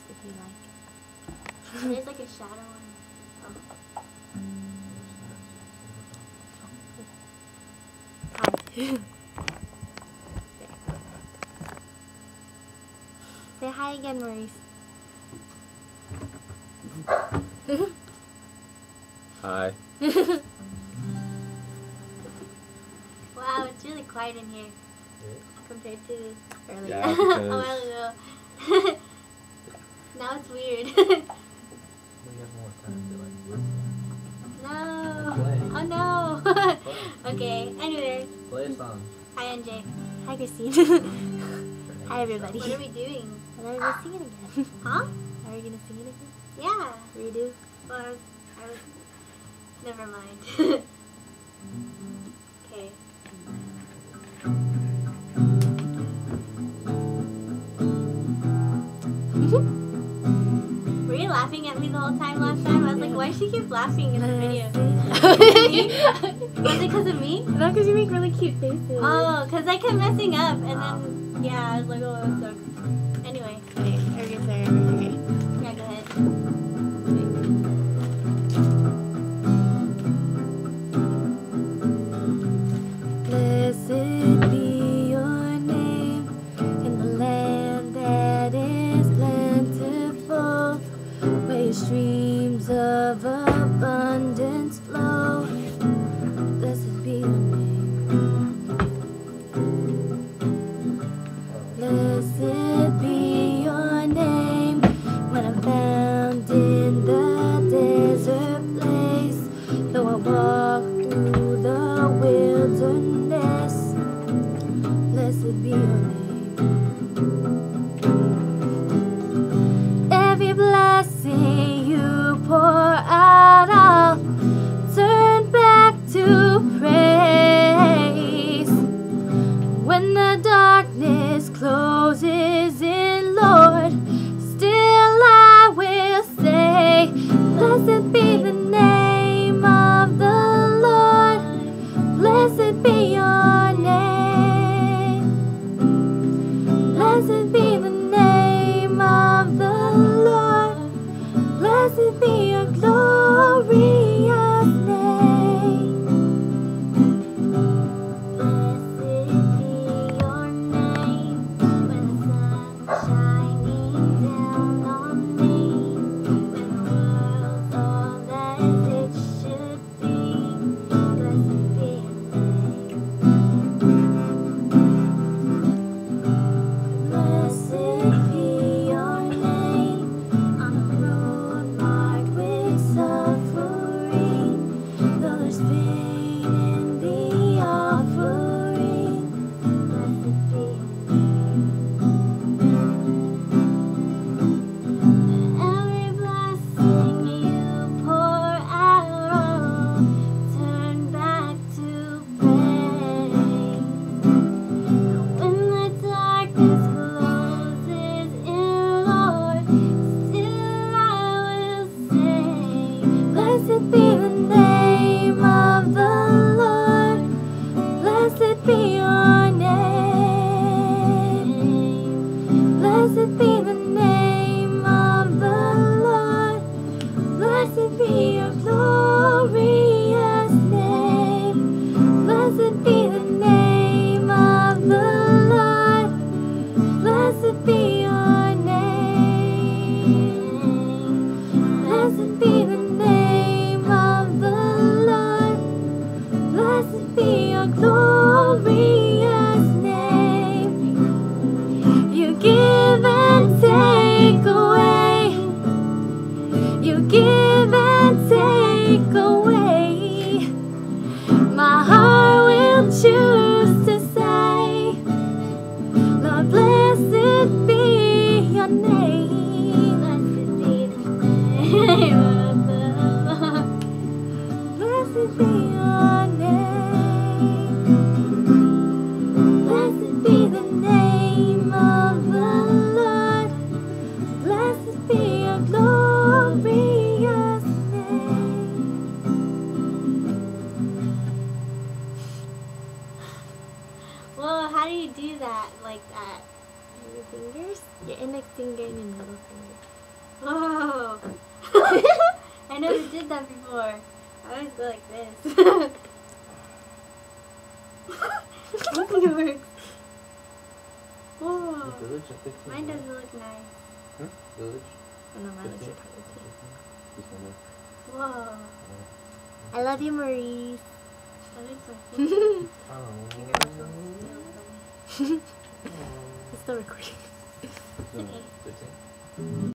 text if you like. There's like a shadow one. Oh. Hi. Say hi again, Maurice. Hi. Wow, it's really quiet in here compared to earlier. Yeah, a because- while ago. now it's weird. We have more time to like listen. no. Oh no. okay. Anyway, Play a song. hi NJ. Hi, Christine. Hi, everybody. What are we doing? And are we gonna sing it again? Huh? Are we gonna sing it again? Yeah. Redo? Well, I was, I was. Never mind. okay. Were you laughing at me the whole time last time? I was like, why does she keep laughing in the video? Was it because of me? Not because you make really cute faces. Oh, because I kept messing up, and then yeah, I was like, oh, that sucks. Anyway, through the wilderness, blessed be Blessed be Be glorious name. You give and take away. You give and take away. Whoa, how do you do that like that? Your fingers, your index finger and your middle finger. Whoa! I never did that before. I always go like this. I think it works. Whoa! Oh. Village, I think. Mine doesn't look nice. Huh? Village. Oh no, mine looks Fifteen? retarded Whoa! I love you, Maurice. That makes my finger, Oh. It's still recording.